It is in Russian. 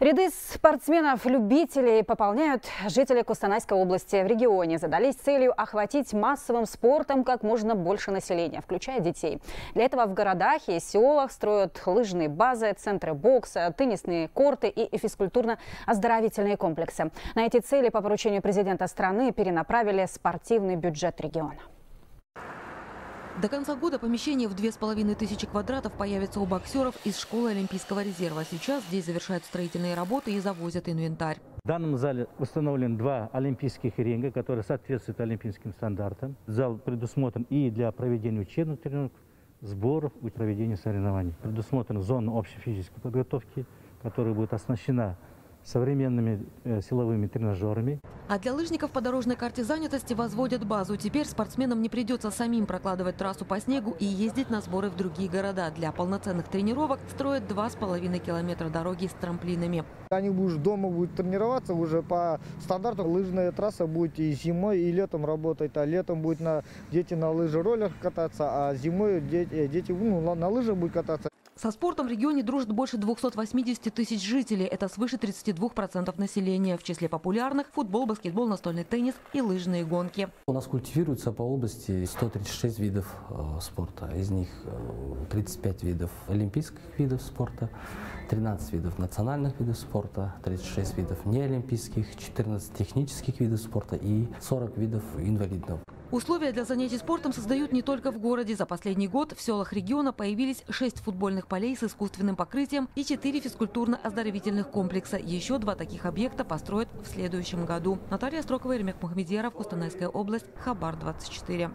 Ряды спортсменов-любителей пополняют жители Кустанайской области. В регионе задались целью охватить массовым спортом как можно больше населения, включая детей. Для этого в городах и селах строят лыжные базы, центры бокса, теннисные корты и физкультурно-оздоровительные комплексы. На эти цели по поручению президента страны перенаправили спортивный бюджет региона. До конца года помещение в 2500 квадратов появится у боксеров из школы Олимпийского резерва. Сейчас здесь завершают строительные работы и завозят инвентарь. В данном зале установлен два олимпийских ринга, которые соответствуют олимпийским стандартам. Зал предусмотрен и для проведения учебных тренировок, сборов и проведения соревнований. Предусмотрена зона общей физической подготовки, которая будет оснащена современными э, силовыми тренажерами. А для лыжников по дорожной карте занятости возводят базу. Теперь спортсменам не придется самим прокладывать трассу по снегу и ездить на сборы в другие города. Для полноценных тренировок строят 2,5 километра дороги с трамплинами. Они будут дома будут тренироваться уже по стандарту. Лыжная трасса будет и зимой, и летом работать. А летом будет на, дети на лыжероллерах кататься, а зимой дети, дети ну, на лыжах будут кататься. Со спортом в регионе дружит больше 280 тысяч жителей. Это свыше 32% населения. В числе популярных – футбол, баскетбол, настольный теннис и лыжные гонки. У нас культивируется по области 136 видов э, спорта. Из них 35 э, видов олимпийских видов спорта, 13 видов национальных видов спорта, 36 видов неолимпийских, 14 технических видов спорта и 40 видов инвалидов. Условия для занятий спортом создают не только в городе. За последний год в селах региона появились 6 футбольных полей с искусственным покрытием и 4 физкультурно-оздоровительных комплекса. Еще два таких объекта построят в следующем году. Наталья Строкова, Ермек Мухамедьяров, Кустанайская область, Хабар 24.